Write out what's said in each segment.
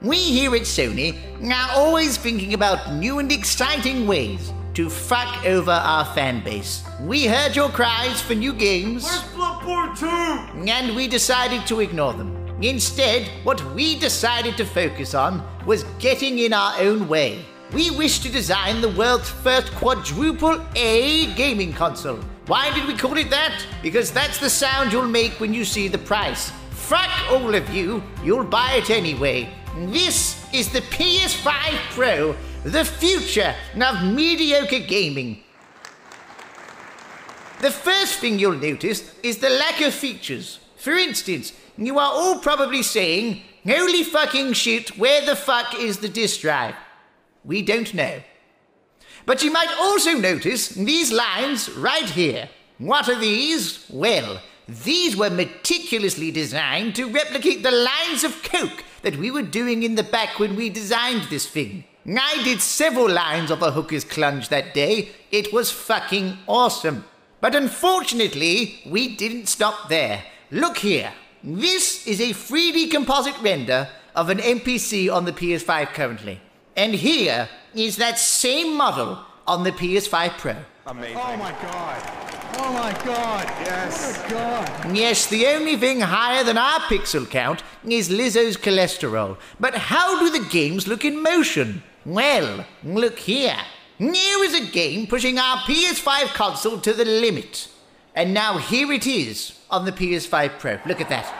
We here at Sony are always thinking about new and exciting ways to fuck over our fan base. We heard your cries for new games. Where's Bloodborne 2? And we decided to ignore them. Instead, what we decided to focus on was getting in our own way. We wish to design the world's first quadruple A gaming console. Why did we call it that? Because that's the sound you'll make when you see the price. Fuck all of you, you'll buy it anyway. This is the PS5 Pro, the future of mediocre gaming. The first thing you'll notice is the lack of features. For instance, you are all probably saying, Holy fucking shit, where the fuck is the disk drive? We don't know. But you might also notice these lines right here. What are these? Well, these were meticulously designed to replicate the lines of coke that we were doing in the back when we designed this thing. I did several lines of a hooker's clunge that day. It was fucking awesome. But unfortunately, we didn't stop there. Look here. This is a 3D composite render of an NPC on the PS5 currently. And here is that same model on the PS5 Pro. Amazing. Oh my god. Oh my god. Yes. Oh god. Yes, the only thing higher than our pixel count is Lizzo's cholesterol. But how do the games look in motion? Well, look here. Here is a game pushing our PS5 console to the limit. And now here it is on the PS5 Pro. Look at that.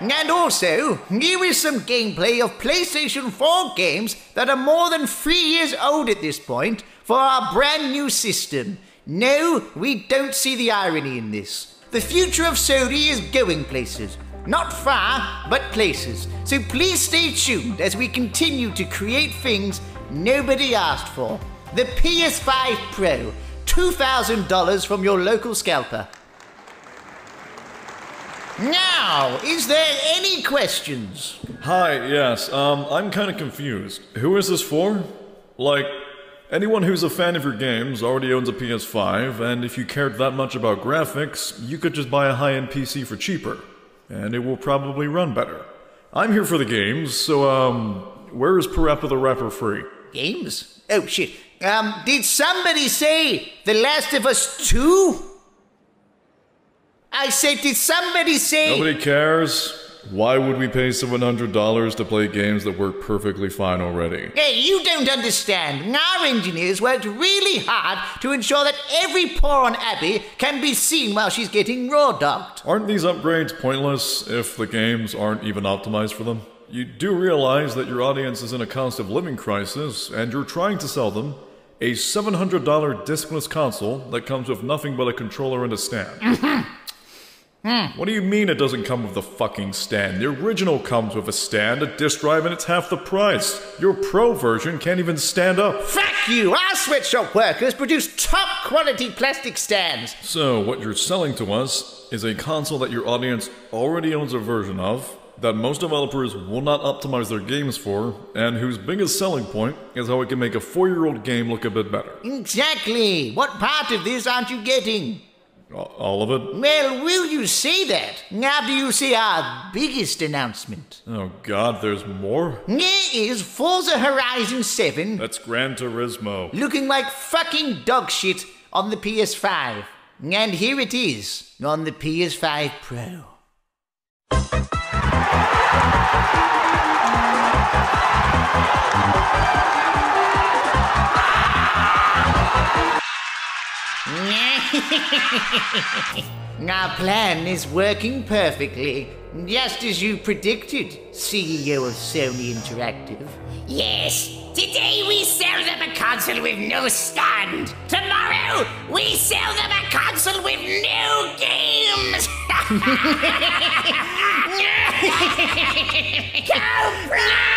And also, here is some gameplay of PlayStation 4 games that are more than three years old at this point for our brand new system. No, we don't see the irony in this. The future of Sony is going places. Not far, but places. So please stay tuned as we continue to create things nobody asked for. The PS5 Pro, $2,000 from your local scalper. Now, is there any questions? Hi, yes, um, I'm kinda confused. Who is this for? Like, anyone who's a fan of your games already owns a PS5, and if you cared that much about graphics, you could just buy a high end PC for cheaper, and it will probably run better. I'm here for the games, so, um, where is Parappa the Rapper free? Games? Oh shit. Um, did somebody say The Last of Us 2? I said, did somebody say. Nobody cares. Why would we pay $700 to play games that work perfectly fine already? Hey, you don't understand. Our engineers worked really hard to ensure that every pore on Abby can be seen while she's getting raw dogged. Aren't these upgrades pointless if the games aren't even optimized for them? You do realize that your audience is in a cost of living crisis, and you're trying to sell them a $700 discless console that comes with nothing but a controller and a stand. Hmm. What do you mean it doesn't come with the fucking stand? The original comes with a stand, a disk drive, and it's half the price. Your pro version can't even stand up. Fuck you! Our sweatshop workers produce top quality plastic stands. So, what you're selling to us is a console that your audience already owns a version of, that most developers will not optimize their games for, and whose biggest selling point is how it can make a four year old game look a bit better. Exactly. What part of this aren't you getting? All of it? Well, will you say that Now do you see our biggest announcement? Oh god, there's more? Here is Forza Horizon 7 That's Gran Turismo. looking like fucking dog shit on the PS5. And here it is on the PS5 Pro. Our plan is working perfectly, just as you predicted, CEO of Sony Interactive. Yes, today we sell them a console with no stand. Tomorrow we sell them a console with no games. Cobra!